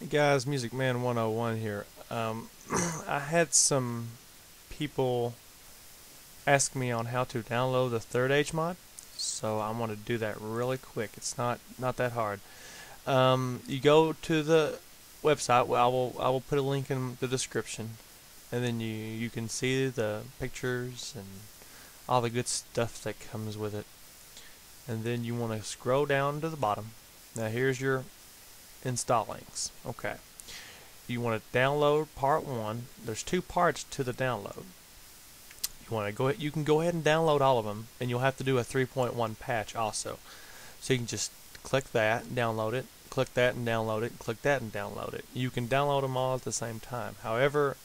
Hey guys, Music Man 101 here. Um, I had some people ask me on how to download the Third Age mod, so I want to do that really quick. It's not not that hard. Um, you go to the website. Well, I will I will put a link in the description, and then you you can see the pictures and all the good stuff that comes with it. And then you want to scroll down to the bottom. Now here's your install links. Okay. You want to download part one. There's two parts to the download. You want to go. You can go ahead and download all of them, and you'll have to do a 3.1 patch also. So you can just click that, download it, click that and download it, click that and download it. You can download them all at the same time. However,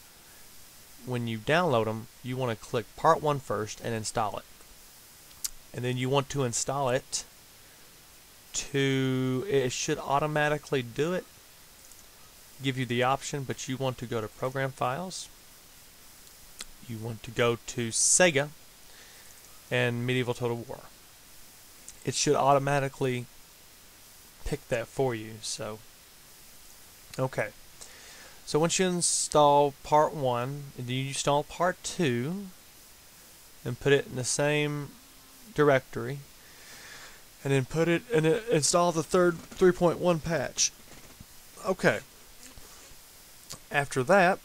when you download them, you want to click part one first and install it. And then you want to install it to it should automatically do it give you the option but you want to go to program files. You want to go to Sega and Medieval Total War. It should automatically pick that for you so okay. So once you install part 1 and you install part 2 and put it in the same directory and then put it and install the third 3.1 patch. Okay. After that,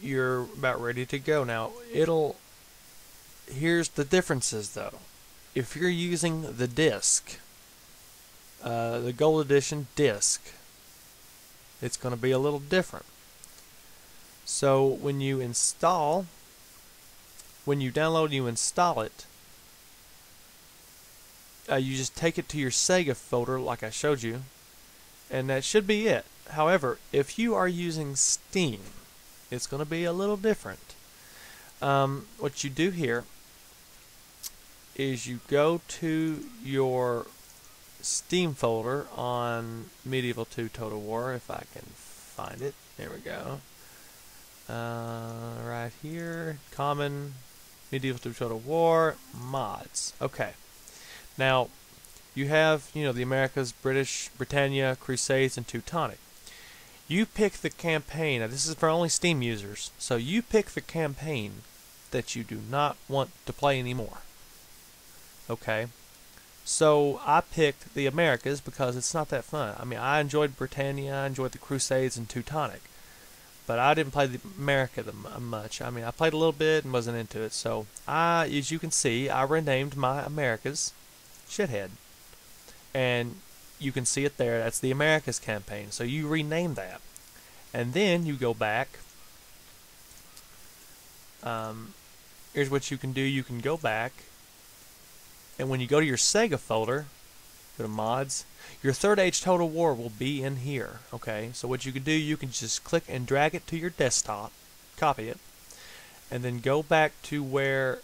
you're about ready to go. Now, it'll here's the differences though. If you're using the disc, uh, the gold edition disc, it's going to be a little different. So when you install, when you download, you install it uh, you just take it to your Sega folder like I showed you and that should be it. However if you are using Steam it's going to be a little different. Um, what you do here is you go to your Steam folder on Medieval 2 Total War if I can find it. There we go. Uh, right here common Medieval 2 Total War mods. Okay now, you have, you know, the Americas, British, Britannia, Crusades, and Teutonic. You pick the campaign. Now, this is for only Steam users. So you pick the campaign that you do not want to play anymore. Okay? So I picked the Americas because it's not that fun. I mean, I enjoyed Britannia, I enjoyed the Crusades and Teutonic. But I didn't play the America much. I mean, I played a little bit and wasn't into it. So I, as you can see, I renamed my Americas shithead. And you can see it there. That's the Americas campaign. So you rename that. And then you go back. Um, here's what you can do. You can go back. And when you go to your Sega folder, go to mods, your Third Age Total War will be in here. Okay, so what you can do, you can just click and drag it to your desktop, copy it, and then go back to where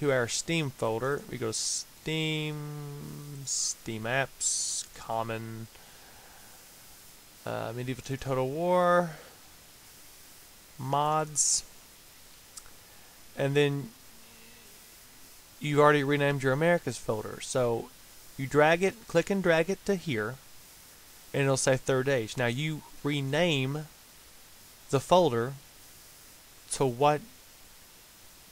to our Steam folder. We go Steam, Steam Apps, Common, uh, Medieval 2 Total War, Mods, and then you've already renamed your Americas folder. So you drag it, click and drag it to here, and it'll say Third Age. Now you rename the folder to what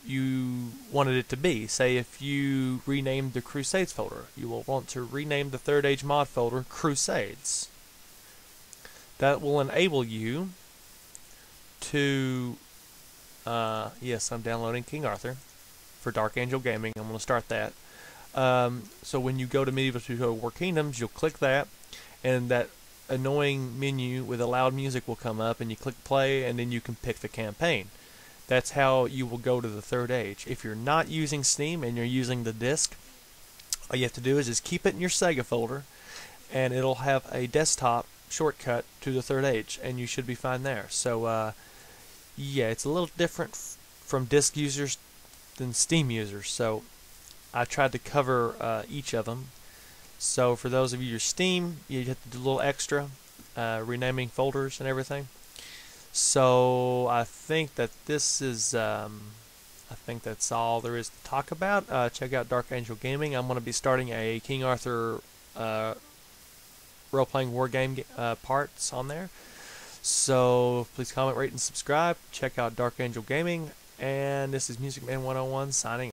you wanted it to be. Say if you renamed the Crusades folder, you will want to rename the Third Age mod folder Crusades. That will enable you to, uh, yes, I'm downloading King Arthur for Dark Angel Gaming. I'm going to start that. Um, so when you go to Medieval 2 War Kingdoms, you'll click that, and that annoying menu with the loud music will come up, and you click play, and then you can pick the campaign. That's how you will go to the third age. If you're not using Steam and you're using the disc, all you have to do is just keep it in your Sega folder, and it'll have a desktop shortcut to the third age, and you should be fine there. So, uh, yeah, it's a little different from disc users than Steam users. So, I tried to cover uh, each of them. So, for those of you who your Steam, you have to do a little extra, uh, renaming folders and everything. So I think that this is, um, I think that's all there is to talk about. Uh, check out Dark Angel Gaming. I'm going to be starting a King Arthur uh, role playing war game uh, parts on there. So please comment, rate, and subscribe. Check out Dark Angel Gaming. And this is Music Man 101 signing